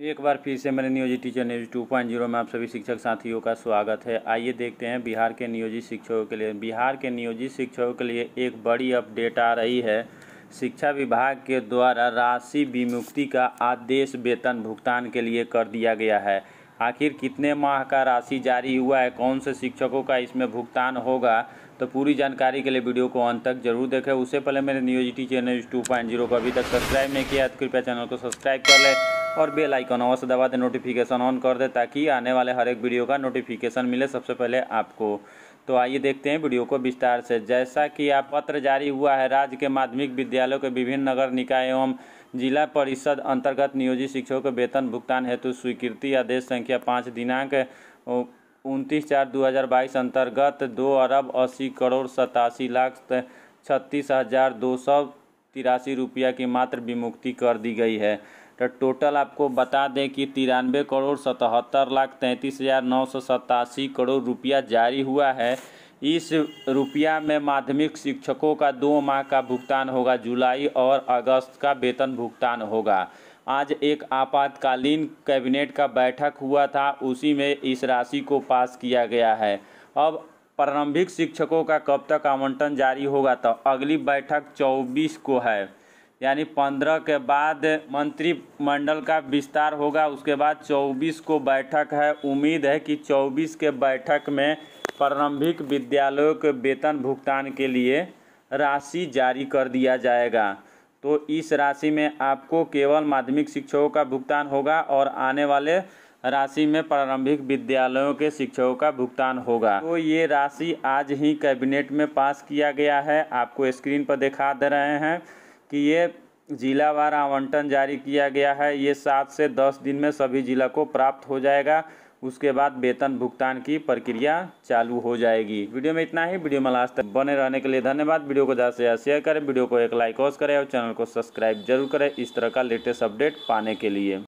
एक बार फिर से मेरे नियोजित teacher news two point zero में आप सभी शिक्षक साथियों का स्वागत है। आइए देखते हैं बिहार के नियोजित शिक्षकों के लिए। बिहार के नियोजित शिक्षकों के लिए एक बड़ी अपडेट आ रही है। शिक्षा विभाग के द्वारा राशि विमुक्ति का आदेश वेतन भुगतान के लिए कर दिया गया है। आखिर कितने माह का राशि जारी हुआ है? कौन से शिक्षकों का इसमें भुगतान होगा? तो पूरी जानकारी के लिए वीडियो को अंत तक ज़रूर देखें। उससे पहले मेरे नियोजित चैनल टू पॉइंट ज़ीरो को अभी तक सब्सक्राइब नहीं किया तो कृपया चैनल को सब्सक्राइब कर ले। और बेल आइकन अवश्य दबा दे नोटिफिकेशन ऑन कर दें, ताकि आने वाले हर एक वीडियो का नोटिफिकेशन मिले सबसे पहले आपको। तो आइए देखते हैं वीडियो को विस्तार से। जैसा कि आप पत्र जारी हुआ है, राज्य के माध्यमिक विद्यालयों के विभिन्न नगर निकाय एवं जिला परिषद अंतर्गत नियोजित शिक्षकों के वेतन भुगतान हेतु स्वीकृति आदेश संख्या पाँच दिनांक उनतीस चार दो हज़ार बाईस अंतर्गत दो अरब अस्सी करोड़ सतासी लाख छत्तीस हज़ार दो सौ तिरासी रुपया की मात्र विमुक्ति कर दी गई है। तो टोटल आपको बता दें कि तिरानवे करोड़ सतहत्तर लाख तैंतीस हज़ार नौ सौ सतासी करोड़ रुपया जारी हुआ है। इस रुपया में माध्यमिक शिक्षकों का दो माह का भुगतान होगा, जुलाई और अगस्त का वेतन भुगतान होगा। आज एक आपातकालीन कैबिनेट का बैठक हुआ था, उसी में इस राशि को पास किया गया है। अब प्रारंभिक शिक्षकों का कब तक आवंटन जारी होगा तो अगली बैठक 24 को है। यानी 15 के बाद मंत्रिमंडल का विस्तार होगा, उसके बाद 24 को बैठक है। उम्मीद है कि 24 के बैठक में प्रारंभिक विद्यालयों के वेतन भुगतान के लिए राशि जारी कर दिया जाएगा। तो इस राशि में आपको केवल माध्यमिक शिक्षकों का भुगतान होगा और आने वाले राशि में प्रारंभिक विद्यालयों के शिक्षकों का भुगतान होगा। तो ये राशि आज ही कैबिनेट में पास किया गया है। आपको स्क्रीन पर दिखा दे रहे हैं। कि ये जिलावार आवंटन जारी किया गया है। ये सात से दस दिन में सभी जिला को प्राप्त हो जाएगा। उसके बाद वेतन भुगतान की प्रक्रिया चालू हो जाएगी। वीडियो में इतना ही। वीडियो में लास्ट तक बने रहने के लिए धन्यवाद। वीडियो को ज़्यादा से ज़्यादा शेयर करें। वीडियो को एक लाइक और करें और चैनल को सब्सक्राइब ज़रूर करें। इस तरह का लेटेस्ट अपडेट पाने के लिए।